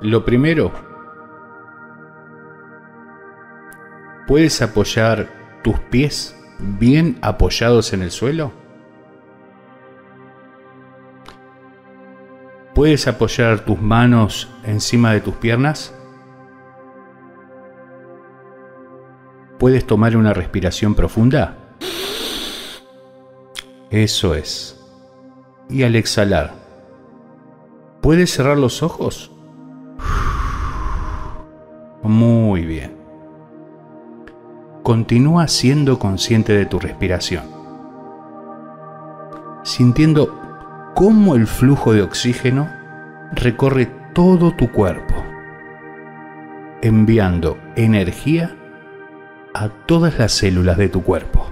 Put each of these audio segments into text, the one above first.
Lo primero, ¿puedes apoyar tus pies bien apoyados en el suelo? ¿Puedes apoyar tus manos encima de tus piernas? ¿Puedes tomar una respiración profunda? Eso es. Y al exhalar, ¿puedes cerrar los ojos? Muy bien. Continúa siendo consciente de tu respiración, sintiendo cómo el flujo de oxígeno recorre todo tu cuerpo, enviando energía a todas las células de tu cuerpo.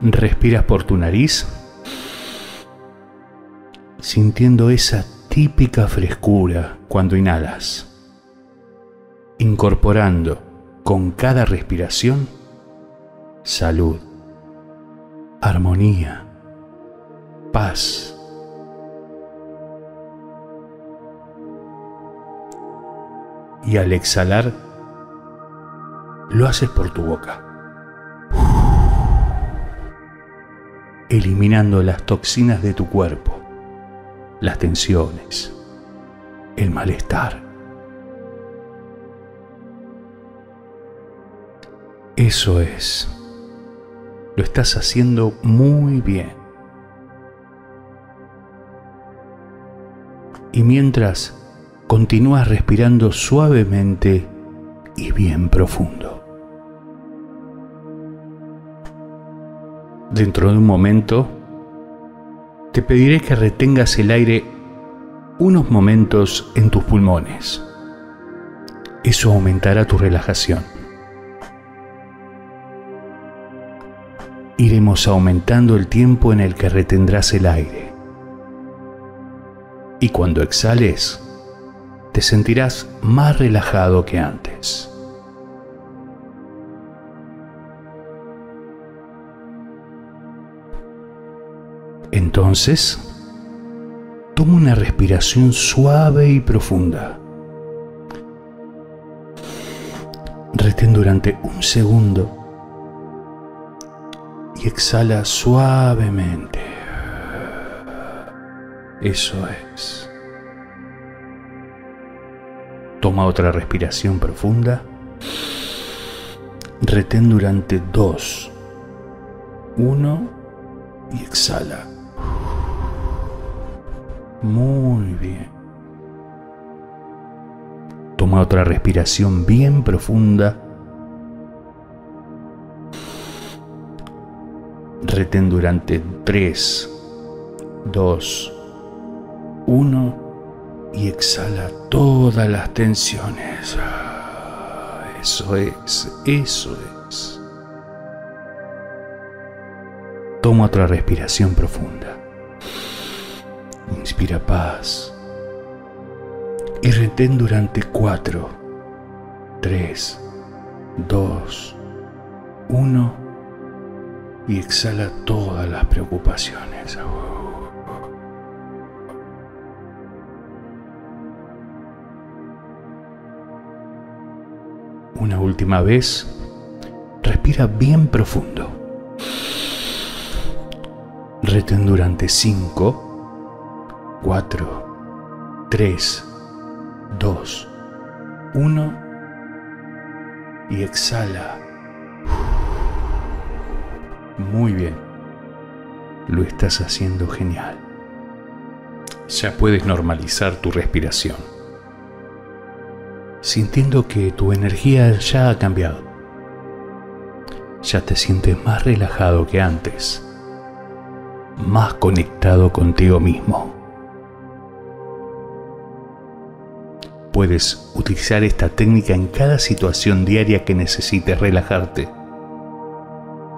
Respiras por tu nariz, sintiendo esa típica frescura cuando inhalas, incorporando con cada respiración salud, armonía, paz. Y al exhalar, lo haces por tu boca, eliminando las toxinas de tu cuerpo, las tensiones, el malestar. Eso es. Lo estás haciendo muy bien. Y mientras continúas respirando suavemente y bien profundo. Dentro de un momento, te pediré que retengas el aire unos momentos en tus pulmones. Eso aumentará tu relajación. Iremos aumentando el tiempo en el que retendrás el aire. Y cuando exhales, te sentirás más relajado que antes. Entonces, toma una respiración suave y profunda. Retén durante un segundo y exhala suavemente. Eso es. Toma otra respiración profunda. Retén durante dos. Uno y exhala. Muy bien. Toma otra respiración bien profunda. Retén durante 3, 2, 1 y exhala todas las tensiones. Eso es, eso es. Toma otra respiración profunda. Inspira paz. Y retén durante 4, 3, 2, 1 y exhala todas las preocupaciones. Una última vez, respira bien profundo. Retén durante 5, 4, 3, 2, 1 y exhala. Muy bien. Lo estás haciendo genial. Ya puedes normalizar tu respiración sintiendo que tu energía ya ha cambiado. Ya te sientes más relajado que antes, más conectado contigo mismo. Puedes utilizar esta técnica en cada situación diaria que necesites relajarte.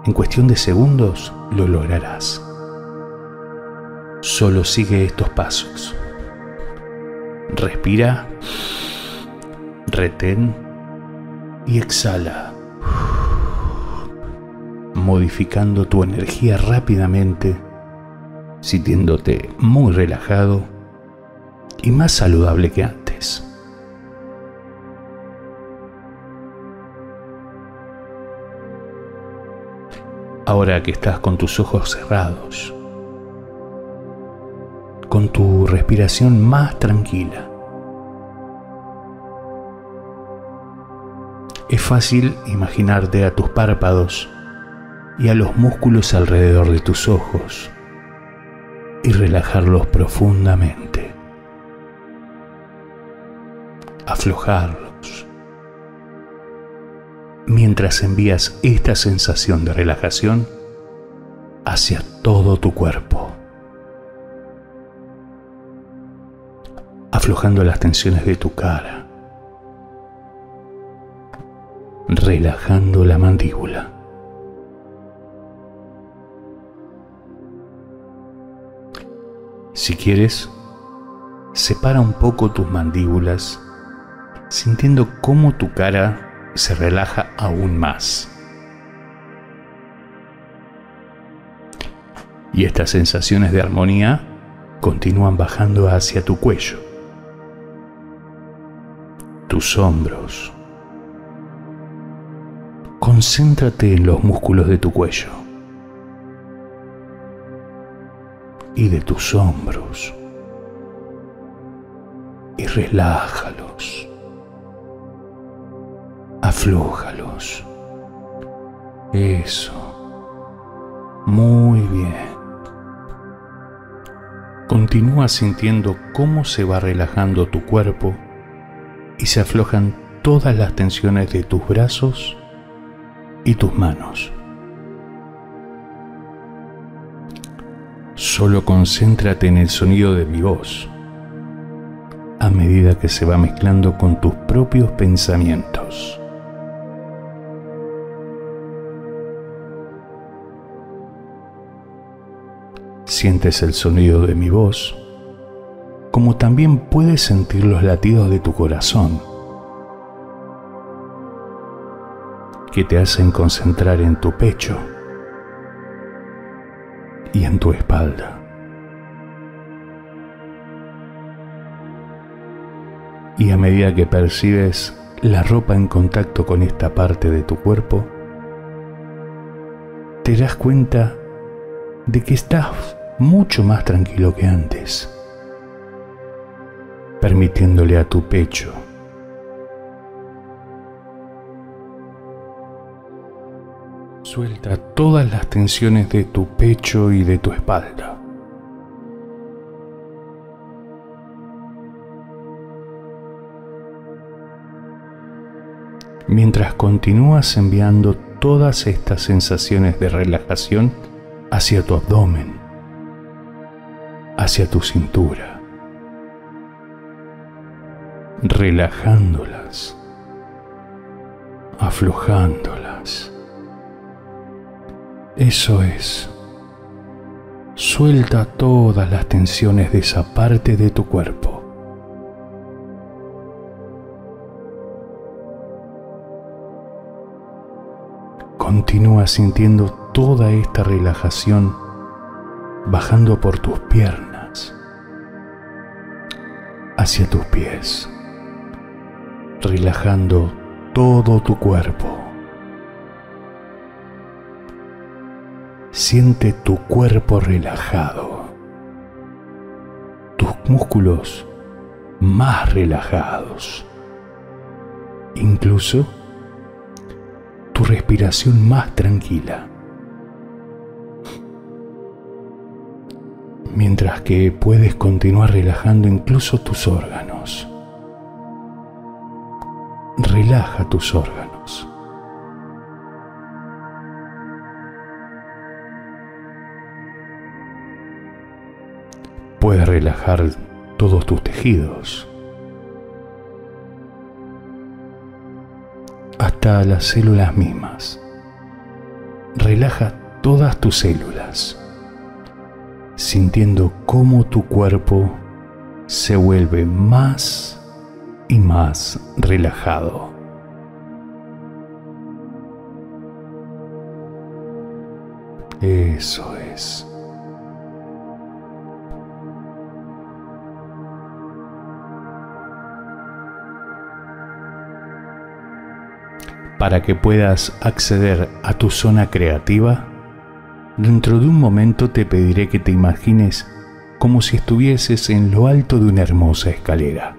En cuestión de segundos lo lograrás. Solo sigue estos pasos. Respira retén y exhala, modificando tu energía rápidamente, sintiéndote muy relajado y más saludable que antes. Ahora que estás con tus ojos cerrados, con tu respiración más tranquila, es fácil imaginarte a tus párpados y a los músculos alrededor de tus ojos y relajarlos profundamente. Aflojarlos. Mientras envías esta sensación de relajación hacia todo tu cuerpo. Aflojando las tensiones de tu cara. Relajando la mandíbula Si quieres, separa un poco tus mandíbulas, sintiendo cómo tu cara se relaja aún más. Y estas sensaciones de armonía continúan bajando hacia tu cuello, tus hombros. Concéntrate en los músculos de tu cuello. y de tus hombros y relájalos, aflójalos. Eso. Muy bien. Continúa sintiendo cómo se va relajando tu cuerpo y se aflojan todas las tensiones de tus brazos y tus manos. Solo concéntrate en el sonido de mi voz a medida que se va mezclando con tus propios pensamientos. Sientes el sonido de mi voz, como también puedes sentir los latidos de tu corazón, que te hacen concentrar en tu pecho y en tu espalda. Y a medida que percibes la ropa en contacto con esta parte de tu cuerpo, te das cuenta de que estás mucho más tranquilo que antes, permitiéndole a tu pecho Suelta todas las tensiones de tu pecho y de tu espalda. Mientras continúas enviando todas estas sensaciones de relajación hacia tu abdomen, hacia tu cintura, relajándolas, aflojándolas. Eso es. Suelta todas las tensiones de esa parte de tu cuerpo. Continúa sintiendo toda esta relajación bajando por tus piernas hacia tus pies, relajando todo tu cuerpo. Siente tu cuerpo relajado, tus músculos más relajados, incluso tu respiración más tranquila. Mientras que puedes continuar relajando incluso tus órganos. Relaja tus órganos. Puedes relajar todos tus tejidos, hasta las células mismas. Relaja todas tus células, sintiendo cómo tu cuerpo se vuelve más y más relajado. Eso es. Para que puedas acceder a tu zona creativa, dentro de un momento te pediré que te imagines como si estuvieses en lo alto de una hermosa escalera.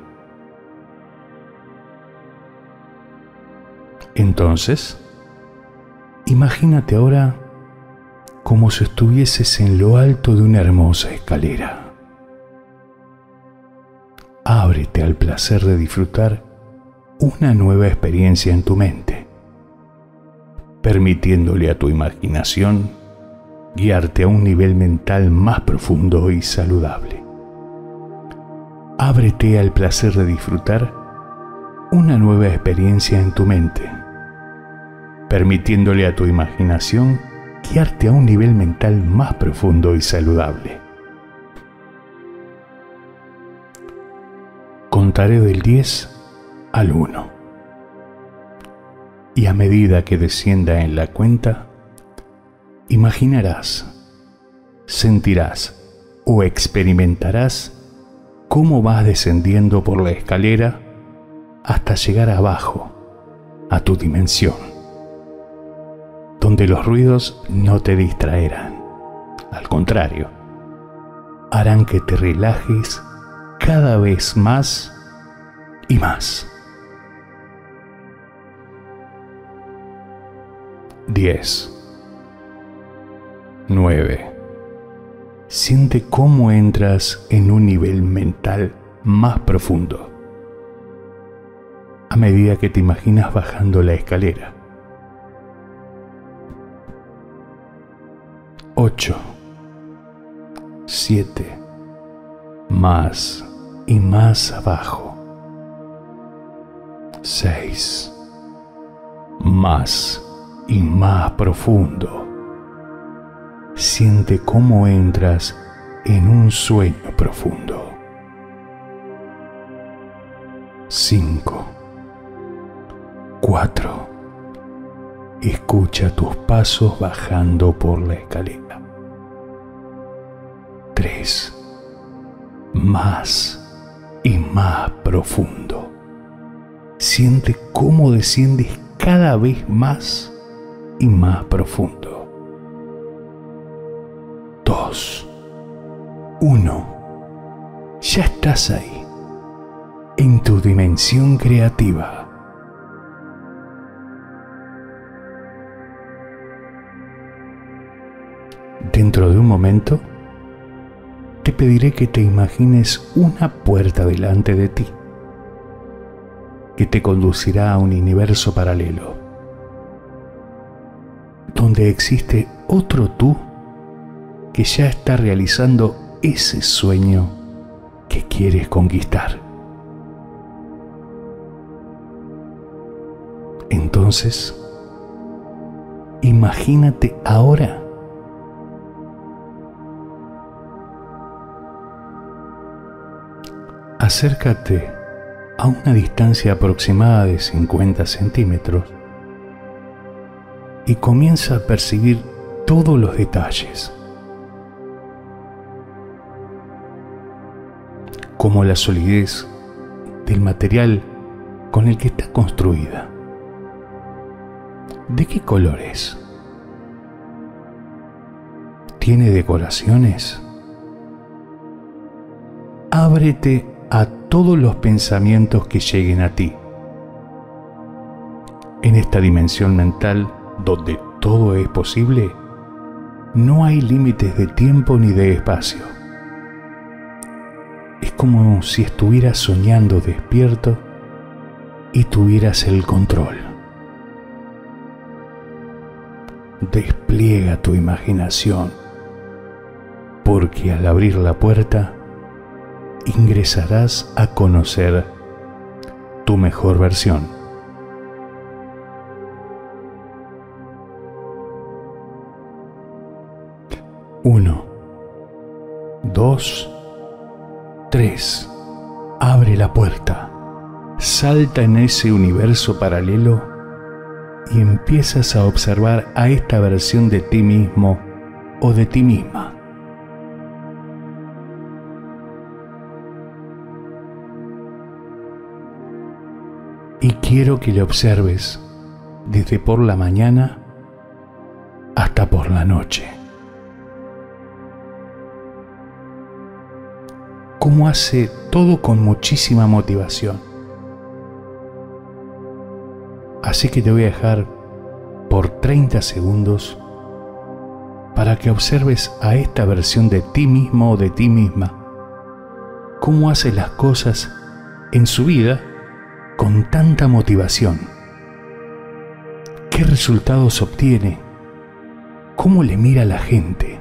Entonces, imagínate ahora como si estuvieses en lo alto de una hermosa escalera. Ábrete al placer de disfrutar una nueva experiencia en tu mente, permitiéndole a tu imaginación guiarte a un nivel mental más profundo y saludable. Ábrete al placer de disfrutar una nueva experiencia en tu mente, permitiéndole a tu imaginación guiarte a un nivel mental más profundo y saludable. Contaré del 10 al 1. Y a medida que descienda en la cuenta, imaginarás, sentirás o experimentarás cómo vas descendiendo por la escalera hasta llegar abajo, a tu dimensión, donde los ruidos no te distraerán. Al contrario, harán que te relajes cada vez más y más. 10. 9. Siente cómo entras en un nivel mental más profundo a medida que te imaginas bajando la escalera. 8. 7. Más y más abajo. 6. Más y más profundo. Siente cómo entras en un sueño profundo. 5. 4. Escucha tus pasos bajando por la escalera. 3. Más y más profundo. Siente cómo desciendes cada vez más y más profundo. 2. 1. Ya estás ahí, en tu dimensión creativa. Dentro de un momento, te pediré que te imagines una puerta delante de ti que te conducirá a un universo paralelo, donde existe otro tú que ya está realizando ese sueño que quieres conquistar. Entonces, imagínate ahora acércate a una distancia aproximada de 50 centímetros y comienza a percibir todos los detalles, como la solidez del material con el que está construida. ¿De qué color es? ¿Tiene decoraciones? Ábrete a todos los pensamientos que lleguen a ti. En esta dimensión mental donde todo es posible, no hay límites de tiempo ni de espacio. Es como si estuvieras soñando despierto y tuvieras el control. Despliega tu imaginación, porque al abrir la puerta, ingresarás a conocer tu mejor versión. Uno, dos, tres. Abre la puerta, salta en ese universo paralelo y empiezas a observar a esta versión de ti mismo o de ti misma. y quiero que le observes desde por la mañana hasta por la noche. Cómo hace todo con muchísima motivación. Así que te voy a dejar por 30 segundos para que observes a esta versión de ti mismo o de ti misma, cómo hace las cosas en su vida con tanta motivación. ¿Qué resultados obtiene? ¿Cómo le mira a la gente?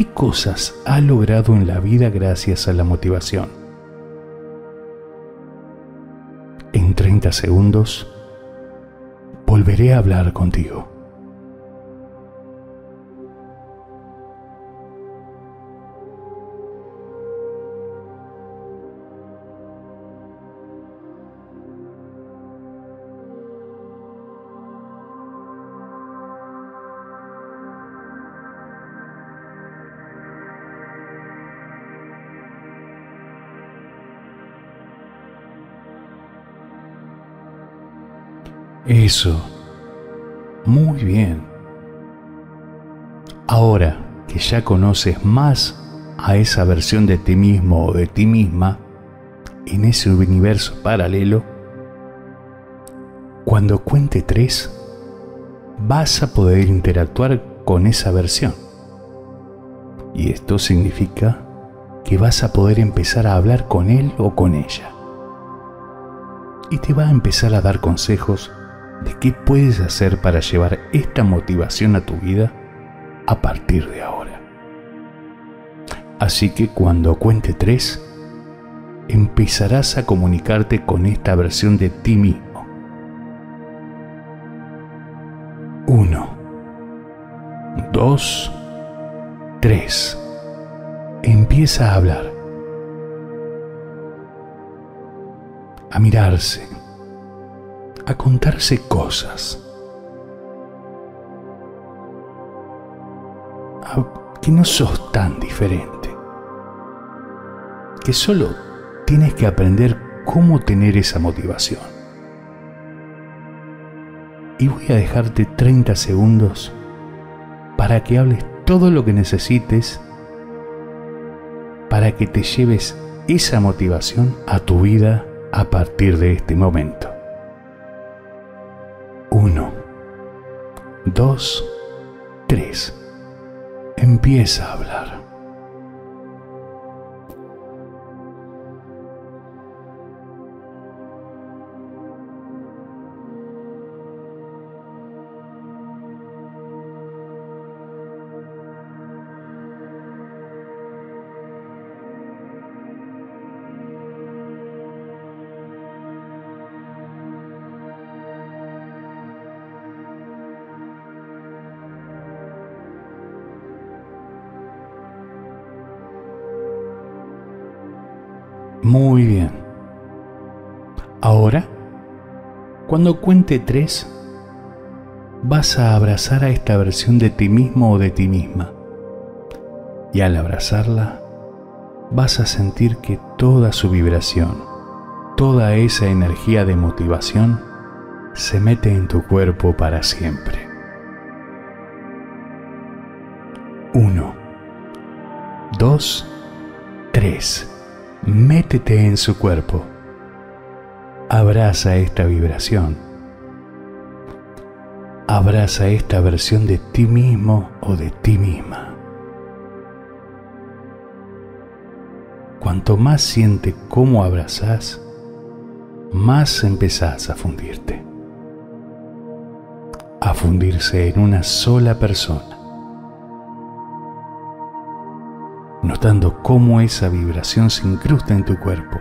¿Qué cosas ha logrado en la vida gracias a la motivación? En 30 segundos volveré a hablar contigo. Eso. Muy bien. Ahora que ya conoces más a esa versión de ti mismo o de ti misma, en ese universo paralelo, cuando cuente tres, vas a poder interactuar con esa versión. Y esto significa que vas a poder empezar a hablar con él o con ella. Y te va a empezar a dar consejos de qué puedes hacer para llevar esta motivación a tu vida a partir de ahora. Así que cuando cuente tres, empezarás a comunicarte con esta versión de ti mismo. Uno, dos, tres. Empieza a hablar. A mirarse a contarse cosas. que no sos tan diferente. Que solo tienes que aprender cómo tener esa motivación. Y voy a dejarte 30 segundos para que hables todo lo que necesites para que te lleves esa motivación a tu vida a partir de este momento. Dos, tres. Empieza a hablar. Ahora, cuando cuente tres, vas a abrazar a esta versión de ti mismo o de ti misma. Y al abrazarla, vas a sentir que toda su vibración, toda esa energía de motivación, se mete en tu cuerpo para siempre. Uno, dos, tres. Métete en su cuerpo. Abraza esta vibración. Abraza esta versión de ti mismo o de ti misma. Cuanto más siente cómo abrazas, más empezás a fundirte. A fundirse en una sola persona. notando cómo esa vibración se incrusta en tu cuerpo,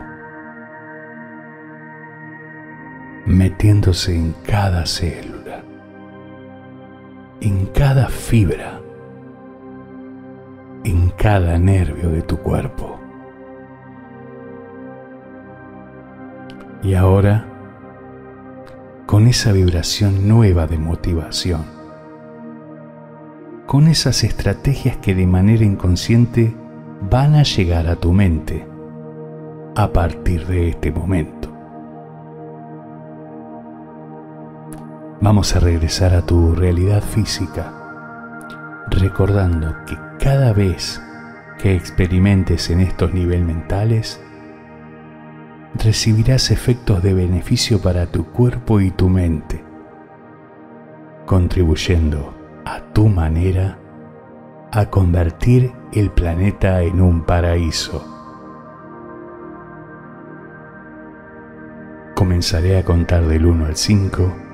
metiéndose en cada célula, en cada fibra, en cada nervio de tu cuerpo. Y ahora, con esa vibración nueva de motivación, con esas estrategias que de manera inconsciente van a llegar a tu mente a partir de este momento. Vamos a regresar a tu realidad física, recordando que cada vez que experimentes en estos niveles mentales, recibirás efectos de beneficio para tu cuerpo y tu mente, contribuyendo a tu manera a convertir el planeta en un paraíso. Comenzaré a contar del 1 al 5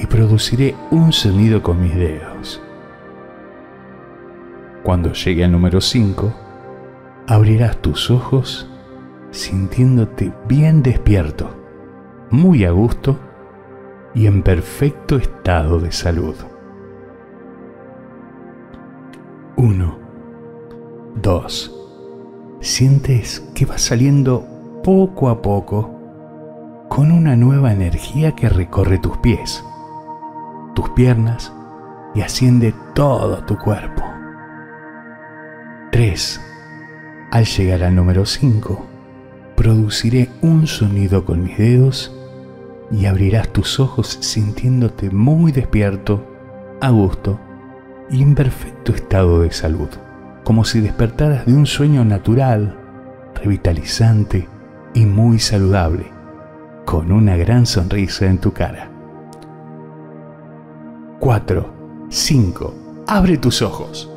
y produciré un sonido con mis dedos. Cuando llegue al número 5, abrirás tus ojos sintiéndote bien despierto, muy a gusto y en perfecto estado de salud. 1. 2. Sientes que vas saliendo poco a poco con una nueva energía que recorre tus pies, tus piernas y asciende todo tu cuerpo. 3. Al llegar al número 5, produciré un sonido con mis dedos y abrirás tus ojos sintiéndote muy despierto, a gusto y en perfecto estado de salud, como si despertaras de un sueño natural, revitalizante y muy saludable, con una gran sonrisa en tu cara. 4. 5. Abre tus ojos.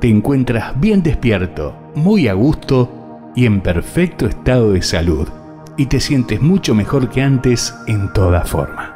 Te encuentras bien despierto, muy a gusto y en perfecto estado de salud, y te sientes mucho mejor que antes en toda forma.